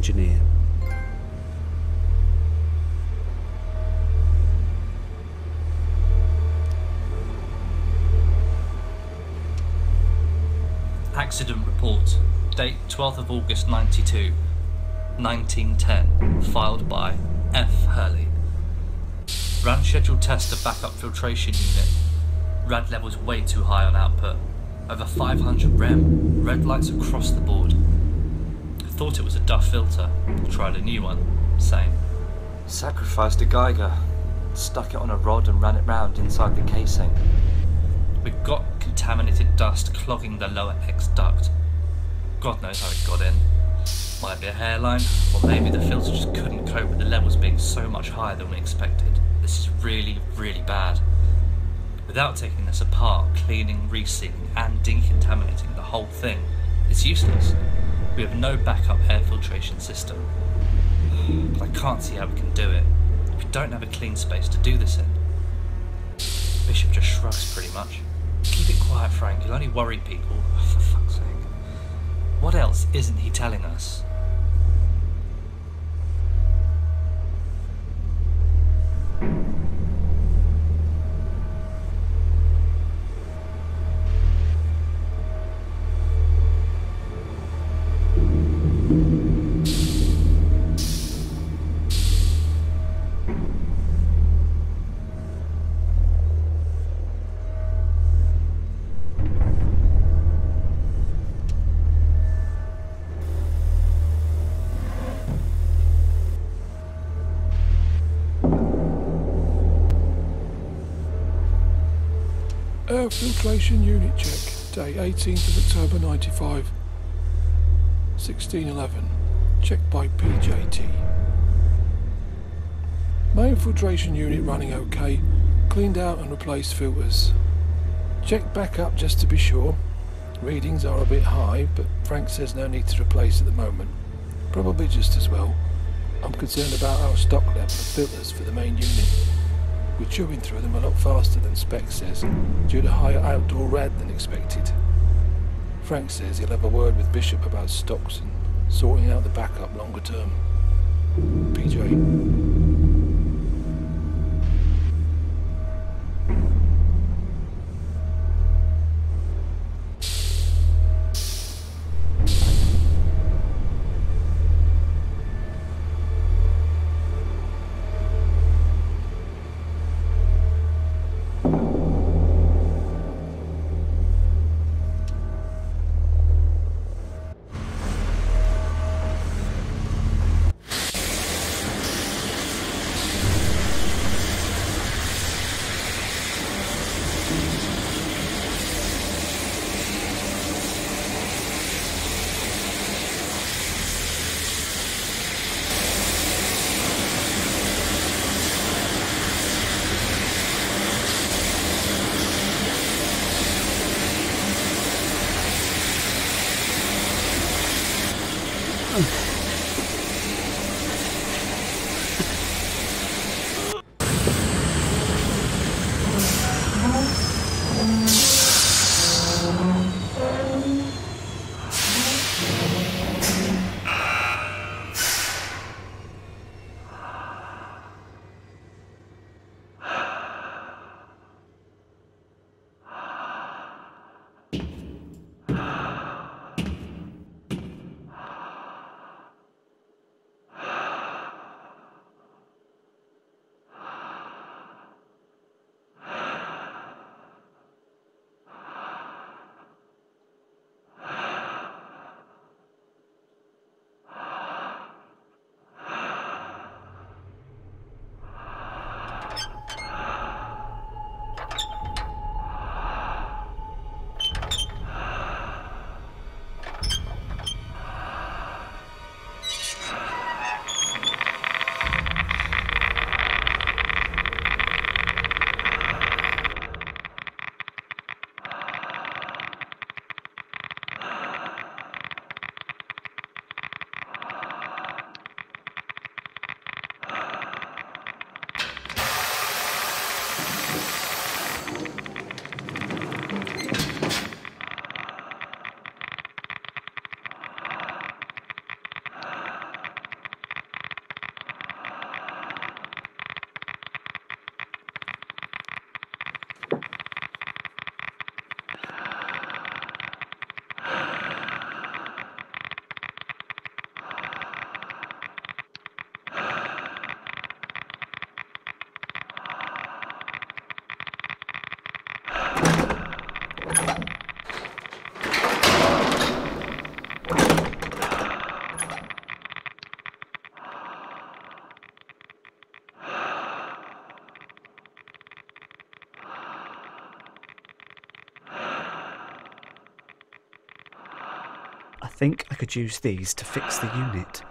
engineer. Accident report, date 12th of August 92, 1910, filed by F. Hurley. Ran scheduled test of backup filtration unit. Rad levels way too high on output. Over 500 rem. Red lights across the board. Thought it was a Duff filter. Tried a new one. Same. Sacrificed a Geiger. Stuck it on a rod and ran it round inside the casing. We've got contaminated dust clogging the lower X duct. God knows how it got in. Might be a hairline, or maybe the filter just couldn't cope with the levels being so much higher than we expected. This is really, really bad. Without taking this apart, cleaning, resealing, and decontaminating the whole thing, it's useless. We have no backup air filtration system. But I can't see how we can do it. We don't have a clean space to do this in. Bishop just shrugs pretty much. Keep it quiet, Frank. You'll only worry people. For fuck's sake. What else isn't he telling us? Air filtration unit check. Day 18th of October 95. 1611. Checked by PJT. Main filtration unit running okay. Cleaned out and replaced filters. Checked back up just to be sure. Readings are a bit high, but Frank says no need to replace at the moment. Probably just as well. I'm concerned about our stock level of filters for the main unit. We're chewing through them a lot faster than Spec says, due to higher outdoor rad than expected. Frank says he'll have a word with Bishop about stocks and sorting out the backup longer term. PJ. Could use these to fix the unit.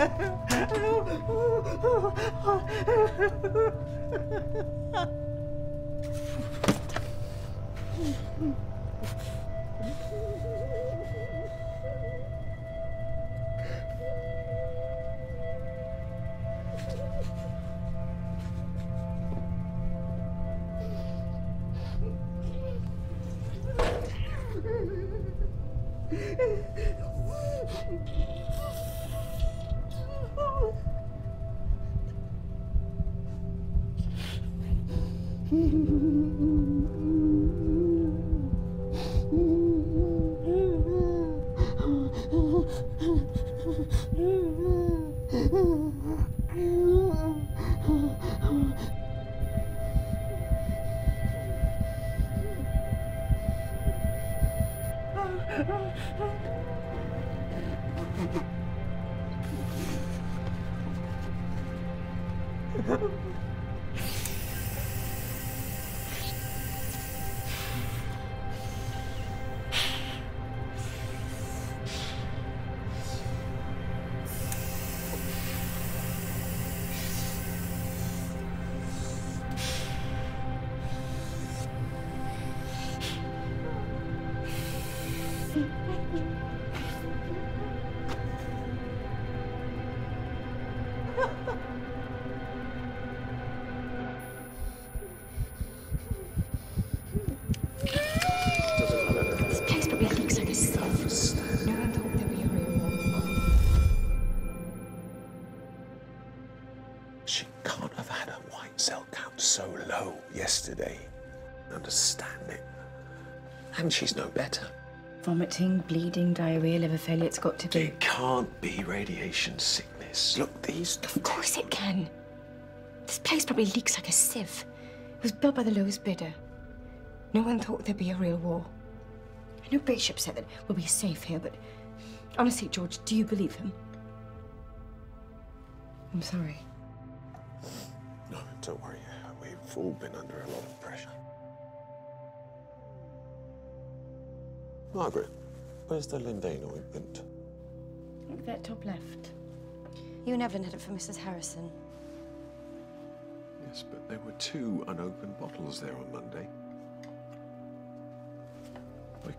ああ。Vomiting, bleeding, diarrhea, liver failure, it's got to be. It can't be radiation sickness. Look, these. Of course it can. This place probably leaks like a sieve. It was built by the lowest bidder. No one thought there'd be a real war. I know Bishop said that we'll be safe here, but honestly, George, do you believe him? I'm sorry. No, don't worry. We've all been under a lot of pressure. Margaret, where's the Lindane ointment? Look that top left. You and Evelyn had it for Mrs. Harrison. Yes, but there were two unopened bottles there on Monday. We,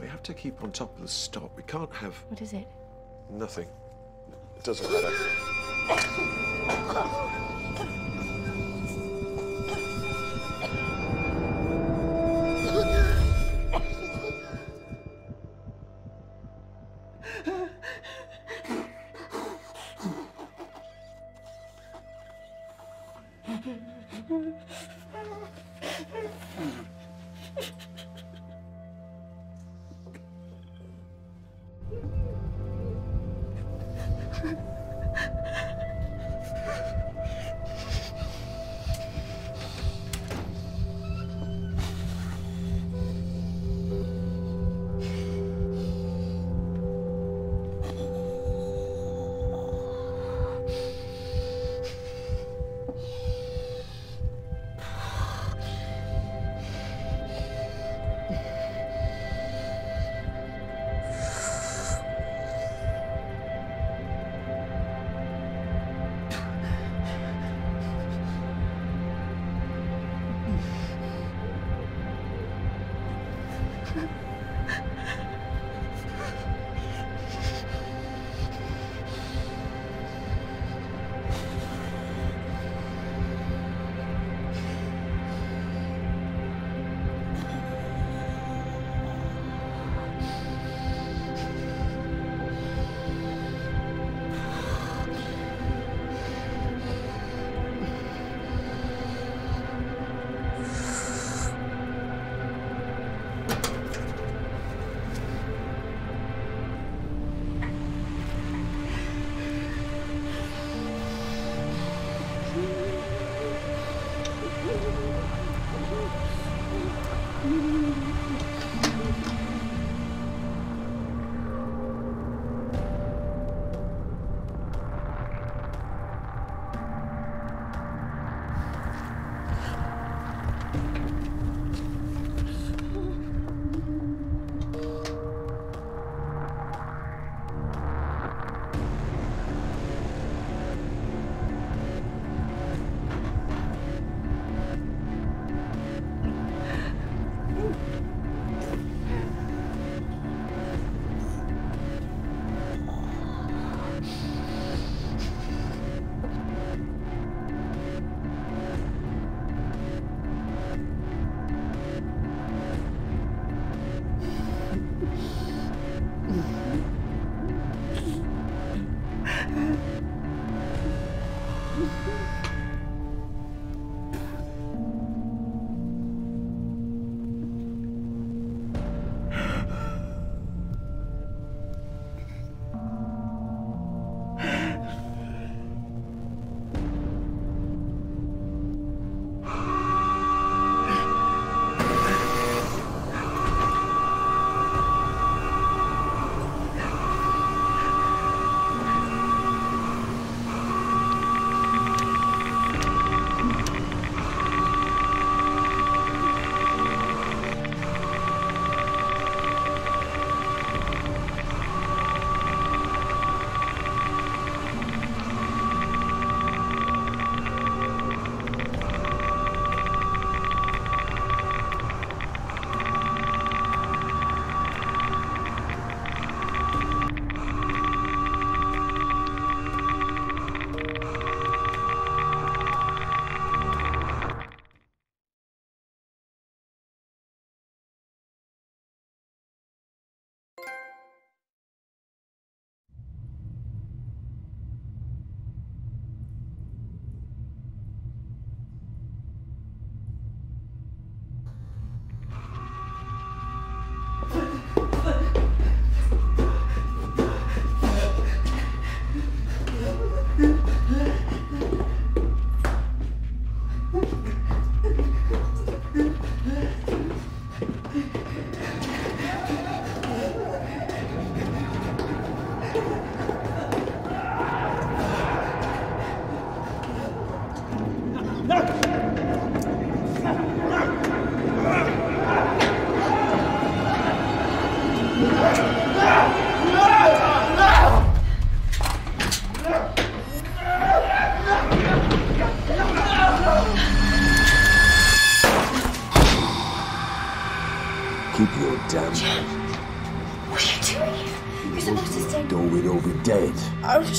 we have to keep on top of the stock. We can't have What is it? nothing. It doesn't matter.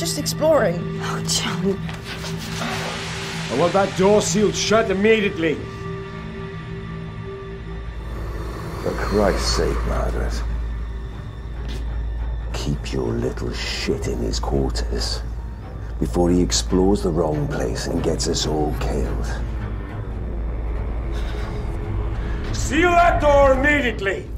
Just exploring. Oh, John. I want that door sealed shut immediately. For Christ's sake, Margaret. Keep your little shit in his quarters before he explores the wrong place and gets us all killed. Seal that door immediately!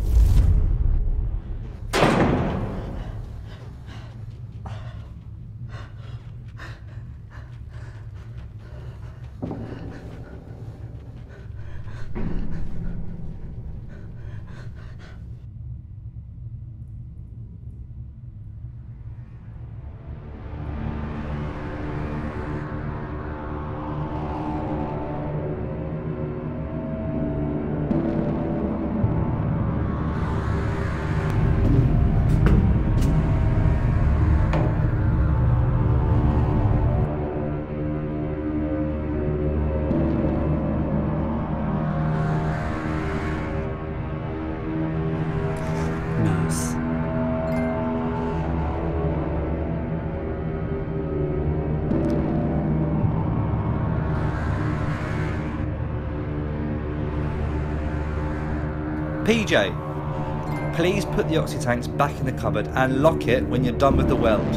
PJ, please put the oxy tanks back in the cupboard and lock it when you're done with the weld.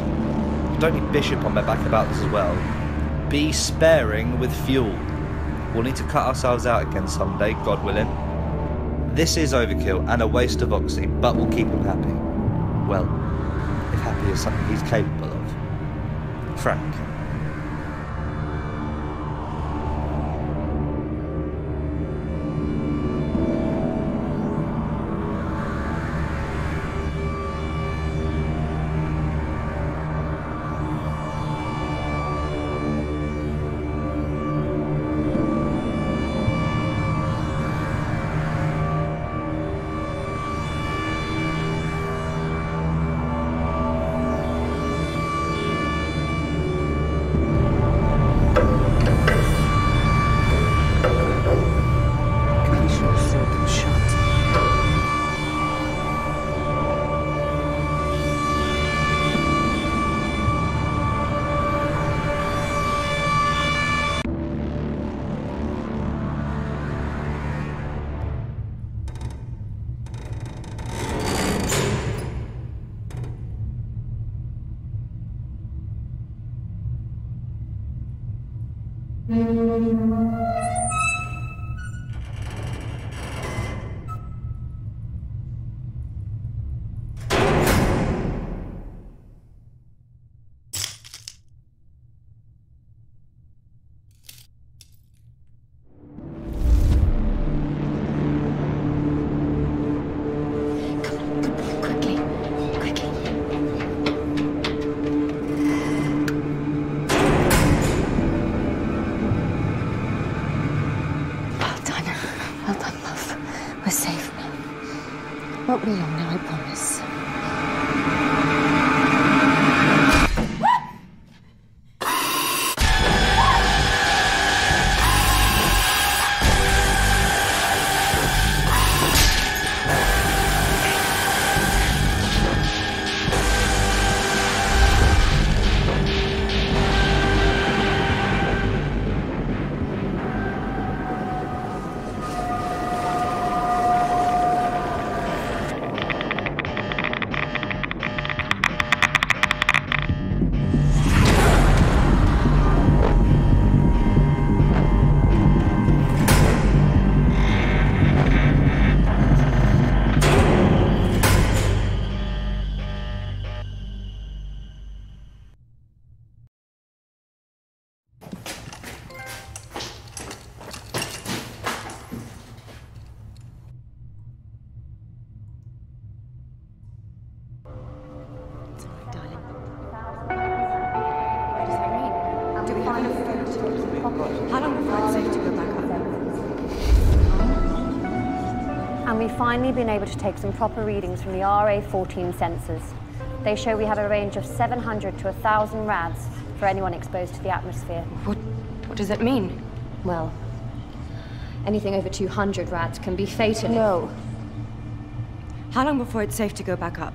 Don't need Bishop on my back about this as well. Be sparing with fuel. We'll need to cut ourselves out again someday, God willing. This is overkill and a waste of oxy, but we'll keep him happy. Well, if happy is something he's capable of. Frank. Finally been able to take some proper readings from the RA14 sensors. They show we have a range of 700 to 1,000 rads for anyone exposed to the atmosphere. What, what does that mean? Well, anything over 200 rads can be fatal. No. How long before it's safe to go back up?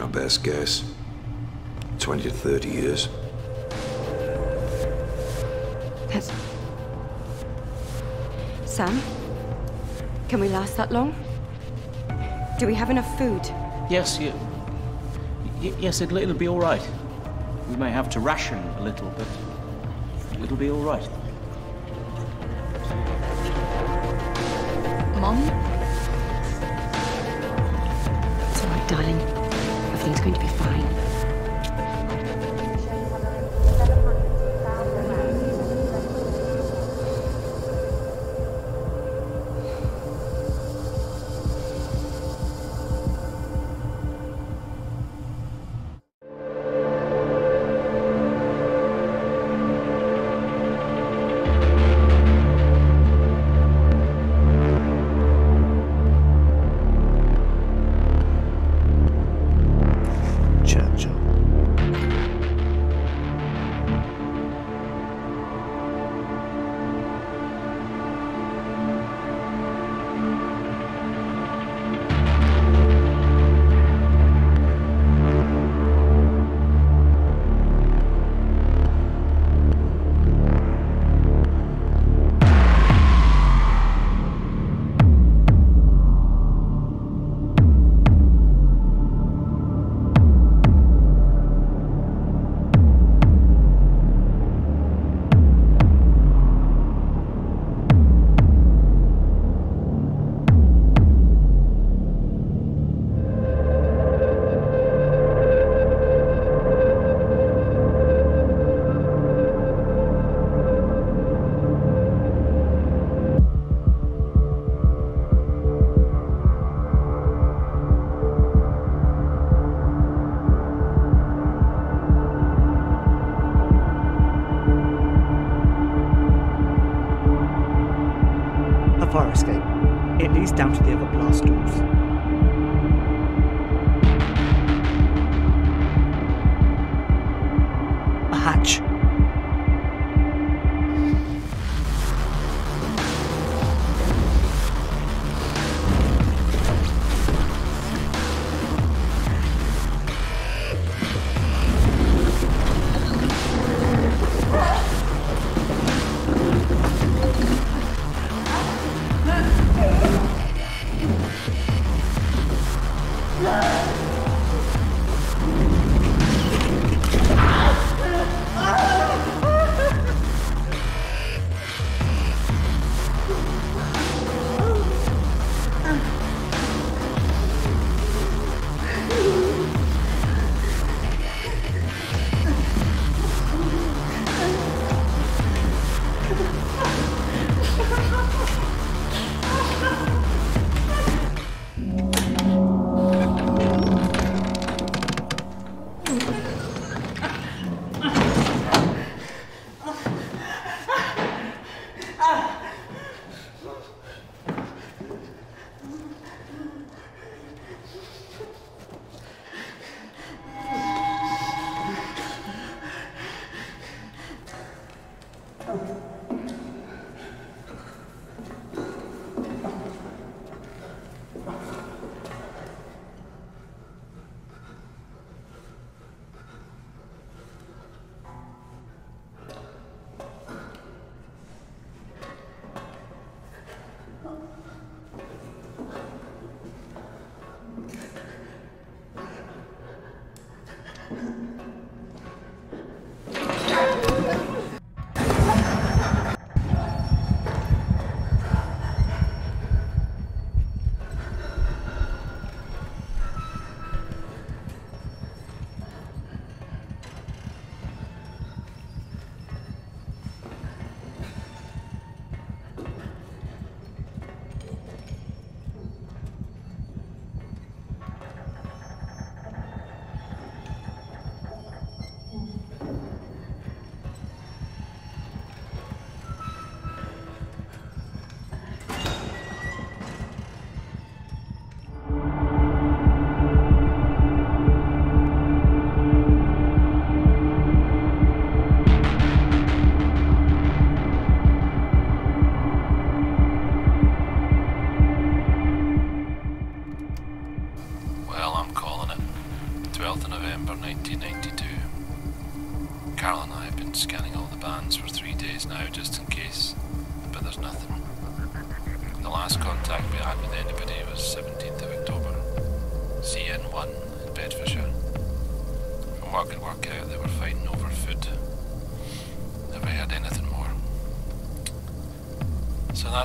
Our best guess 20 to 30 years. That's... Sam? Can we last that long? Do we have enough food? Yes, you, y- yes, it'll, it'll be all right. We may have to ration a little, but it'll be all right. Mom?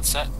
So that's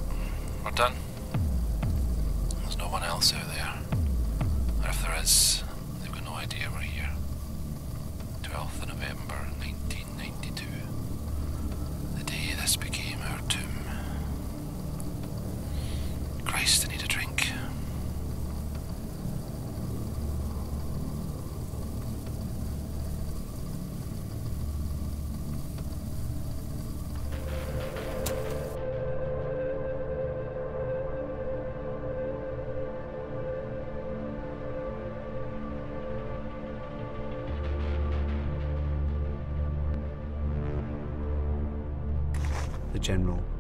The General.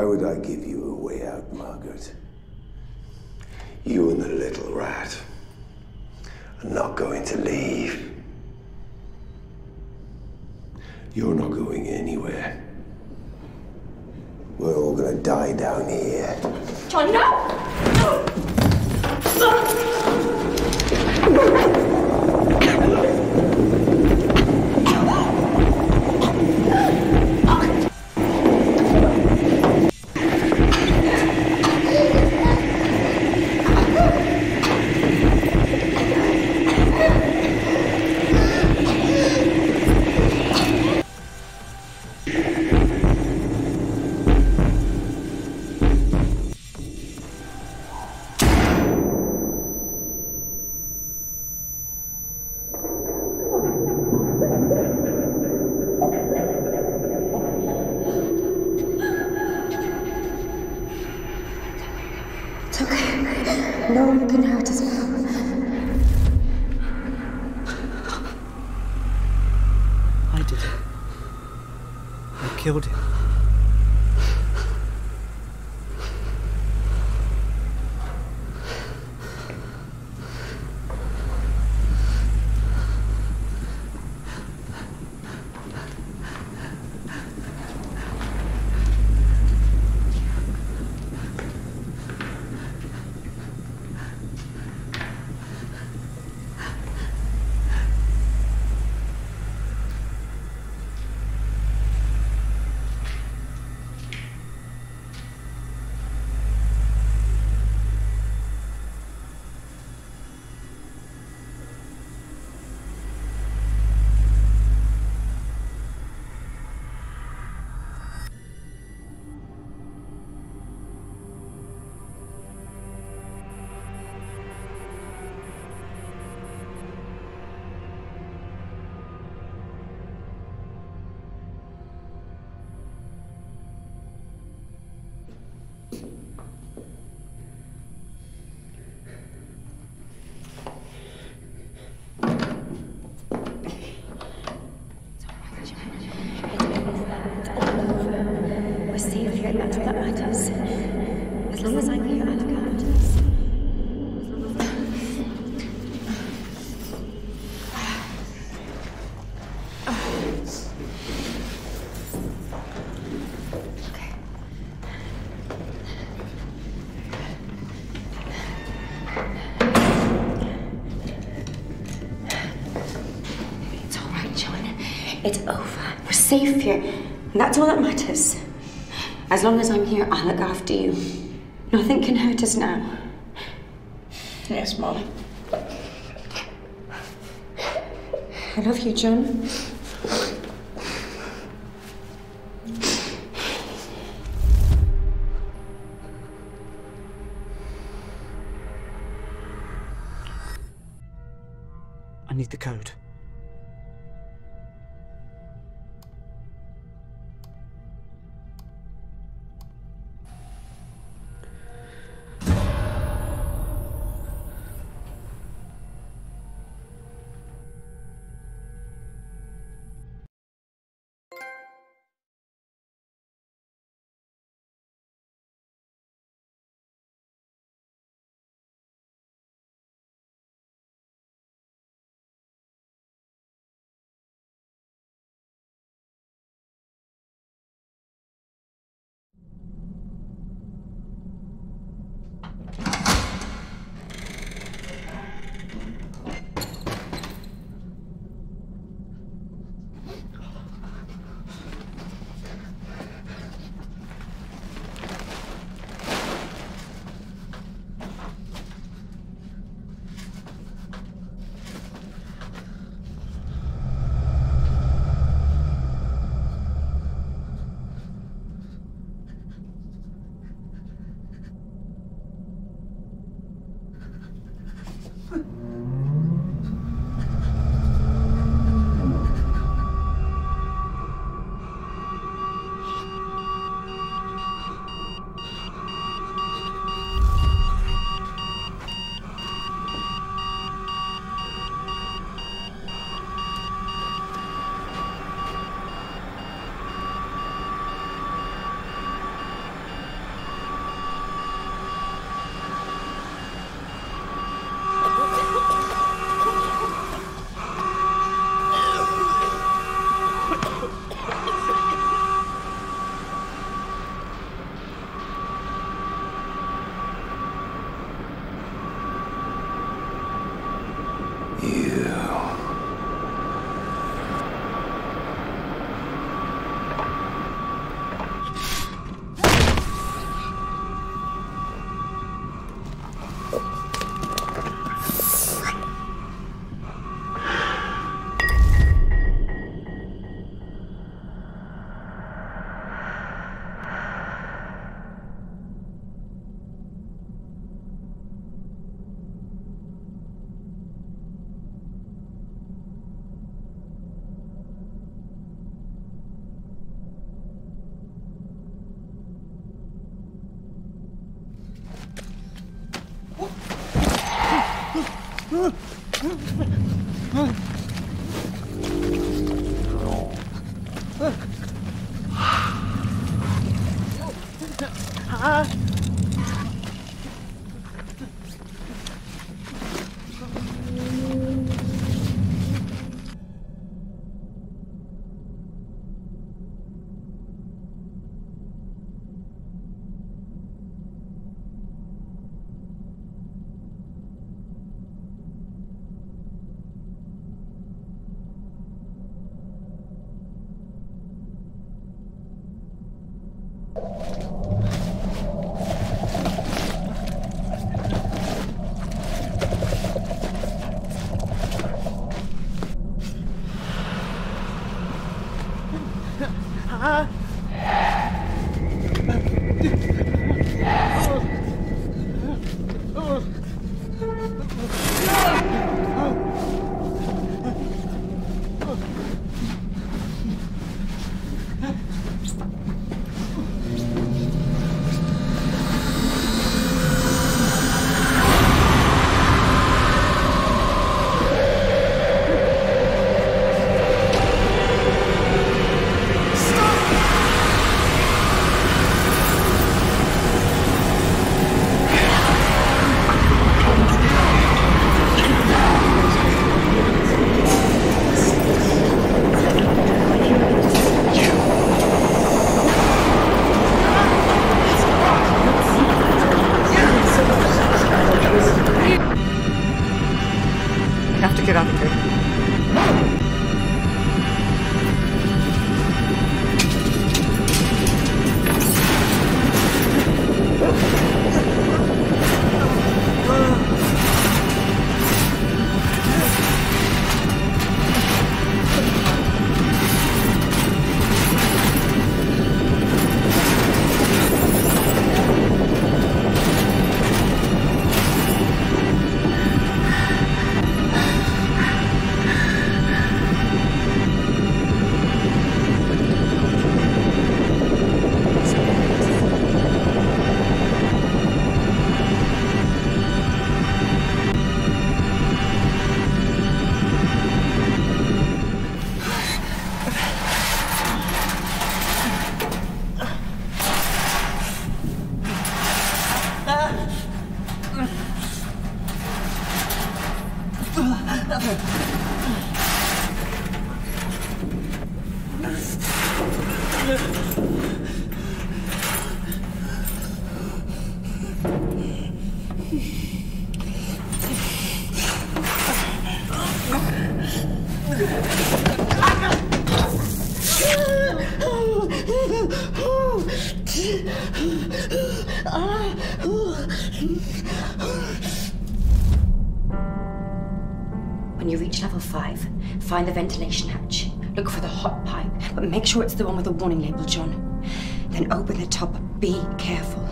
Why would I give you a way out, Margaret? You and the little rat are not going to leave. You're not going anywhere. We're all gonna die down here. John, no! Safe here. And that's all that matters. As long as I'm here, I'll look after you. Nothing can hurt us now. Yes, Mom. I love you, John. I need the code. Make sure it's the one with the warning label, John. Then open the top. Be careful.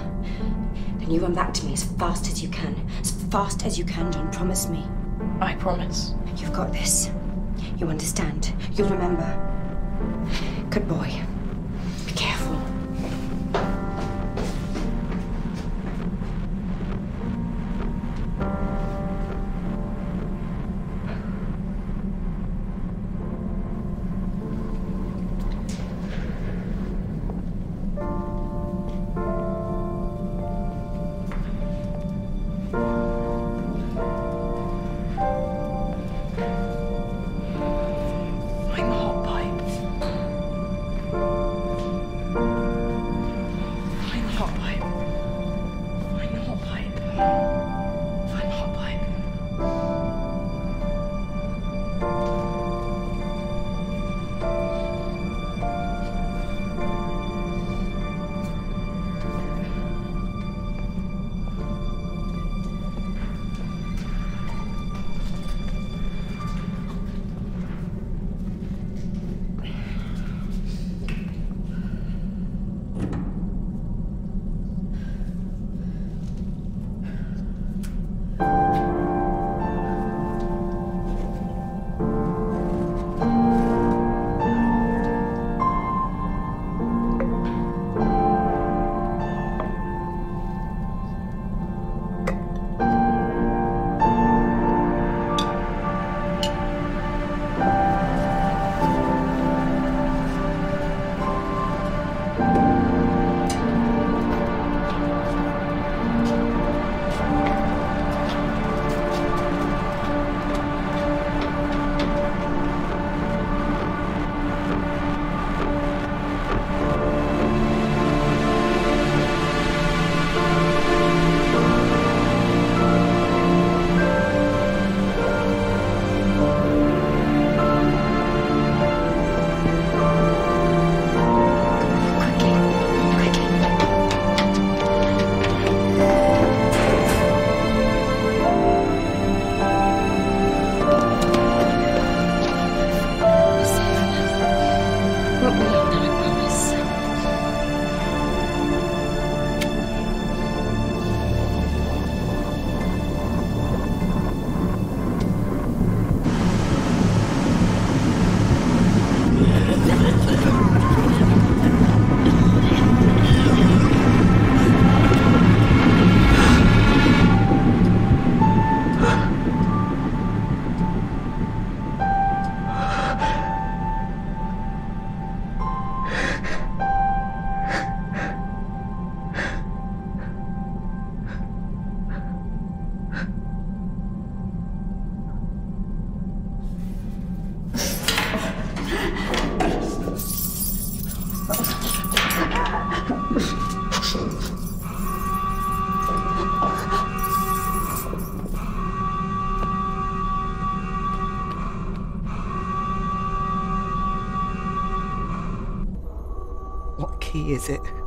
Then you run back to me as fast as you can. As fast as you can, John. Promise me. I promise. You've got this. You understand. You'll remember. Good boy. Is it?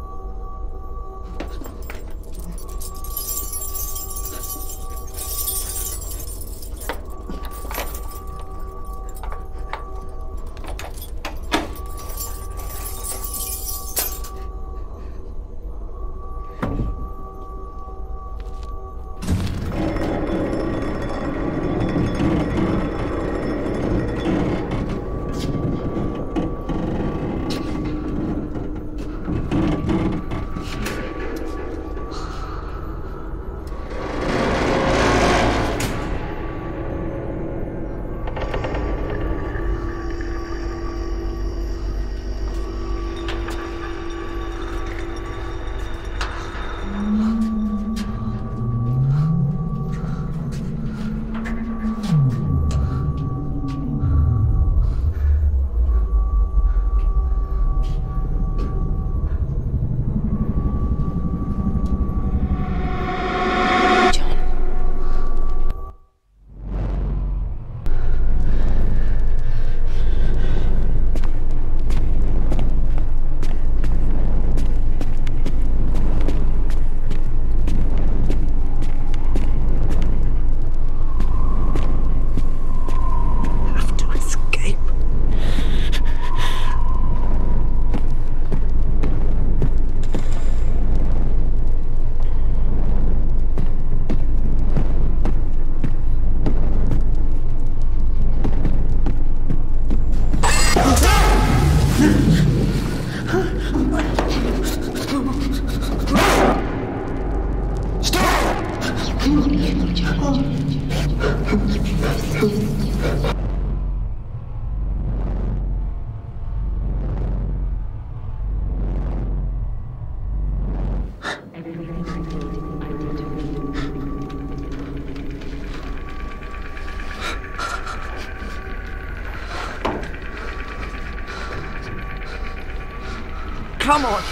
Come on.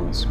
14